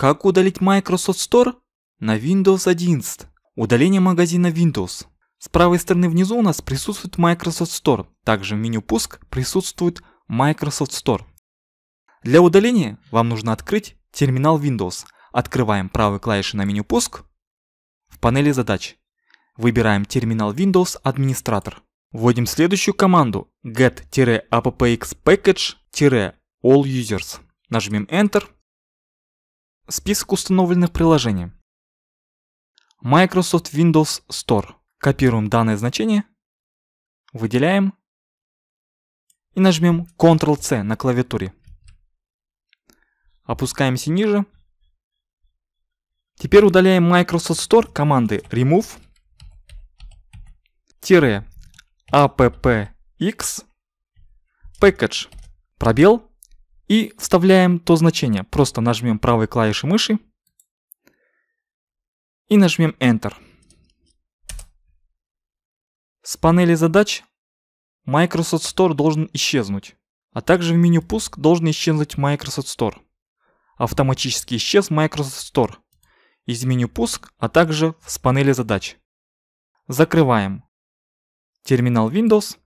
Как удалить Microsoft Store на Windows 11? Удаление магазина Windows. С правой стороны внизу у нас присутствует Microsoft Store. Также в меню «Пуск» присутствует Microsoft Store. Для удаления вам нужно открыть терминал Windows. Открываем правой клавишей на меню «Пуск» в панели задач. Выбираем терминал Windows Администратор. Вводим следующую команду get-appxpackage-all users. Нажмем Enter. Список установленных приложений. Microsoft Windows Store. Копируем данное значение, выделяем и нажмем Ctrl-C на клавиатуре. Опускаемся ниже. Теперь удаляем Microsoft Store команды remove appx package пробел и вставляем то значение. Просто нажмем правой клавишей мыши и нажмем Enter. С панели задач Microsoft Store должен исчезнуть, а также в меню «Пуск» должен исчезнуть Microsoft Store. Автоматически исчез Microsoft Store из меню «Пуск», а также с панели задач. Закрываем терминал Windows